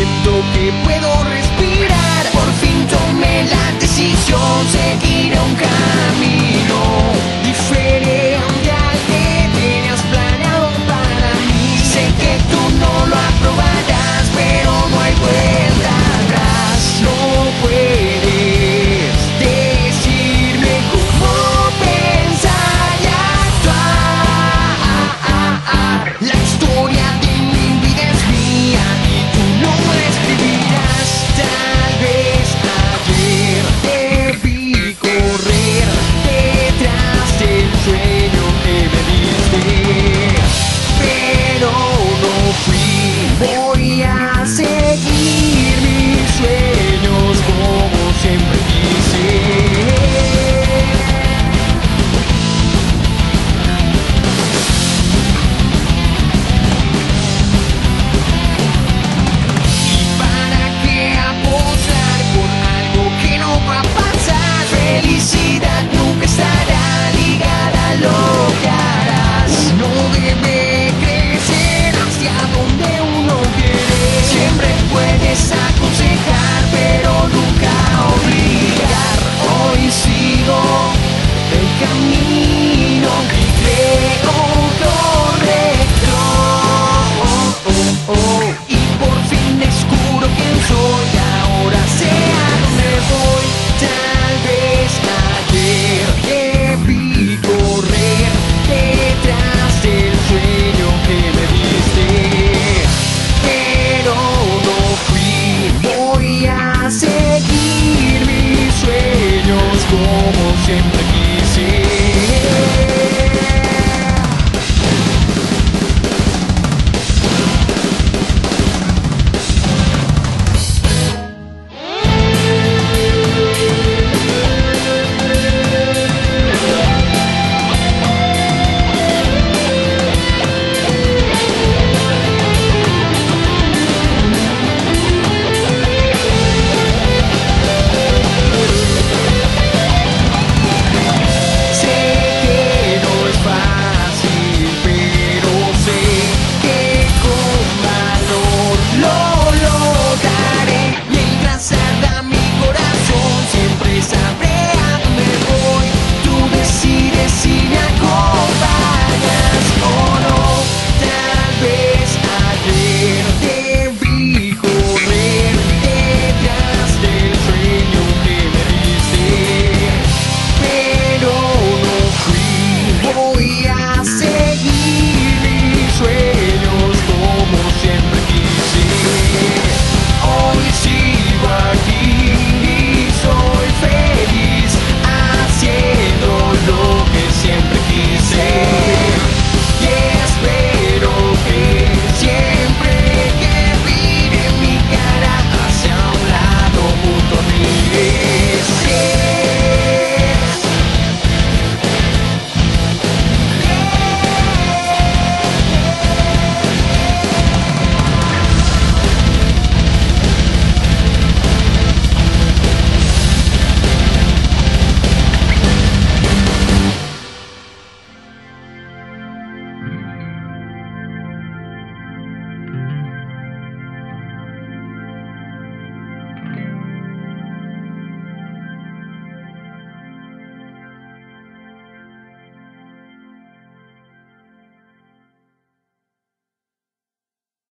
siento que puedo respirar. Por fin tomé la decisión, seguir.